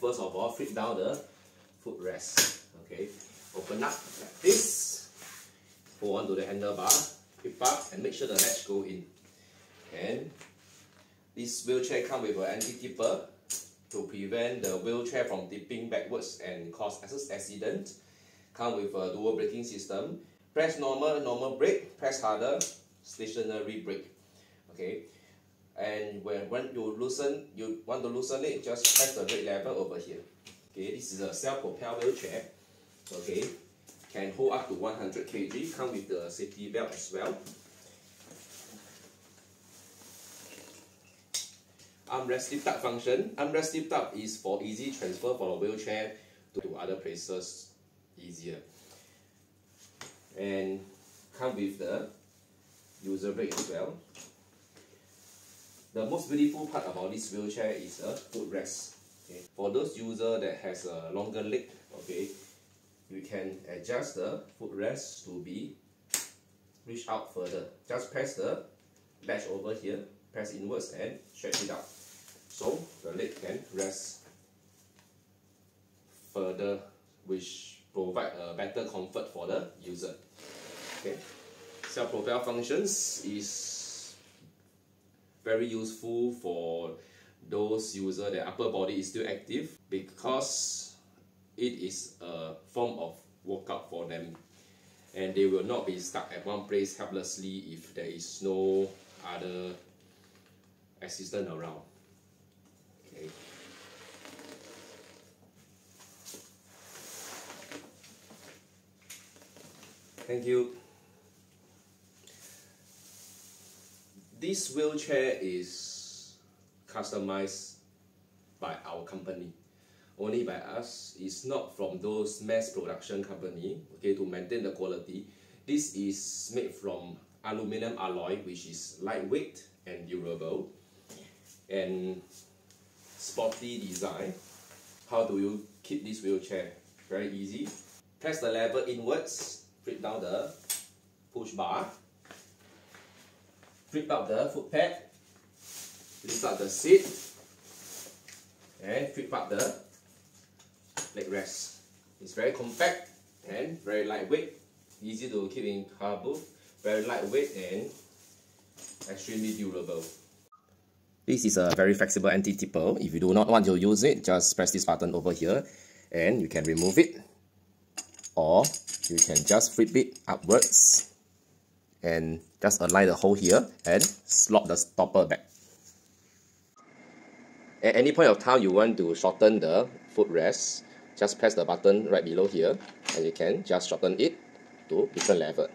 first of all, flip down the footrest. Okay, open up like this. Hold on to the handlebar, flip up, and make sure the latch go in. And this wheelchair come with an anti-tipper to prevent the wheelchair from tipping backwards and cause accident. Come with a dual braking system. Press normal, normal brake. Press harder, stationary brake. Okay. And when, when you loosen, you want to loosen it, just press the brake lever over here. Okay, this is a self-propelled wheelchair. Okay, can hold up to 100 kg. Come with the safety belt as well. armrest lift up function. Armrest lift up is for easy transfer for a wheelchair to other places easier. And come with the user brake as well. The most beautiful part about this wheelchair is a footrest. Okay. For those user that has a longer leg, okay, you can adjust the footrest to be reach out further. Just press the latch over here, press inwards and stretch it out. So the leg can rest further which provide a better comfort for the user. Okay. Self-propel functions is very useful for those user that upper body is still active because it is a form of workout for them and they will not be stuck at one place helplessly if there is no other assistant around. Okay. Thank you. This wheelchair is customized by our company. Only by us. It's not from those mass production company okay, to maintain the quality. This is made from aluminum alloy which is lightweight and durable and sporty design. How do you keep this wheelchair? Very easy. Press the lever inwards flip down the push bar, flip up the foot pad, lift up the seat, and flip up the leg rest. It's very compact and very lightweight, easy to keep in car boot, very lightweight and extremely durable. This is a very flexible anti-tipper. If you do not want to use it, just press this button over here and you can remove it or you can just flip it upwards and just align the hole here and slot the stopper back. At any point of time you want to shorten the footrest, just press the button right below here and you can just shorten it to different level.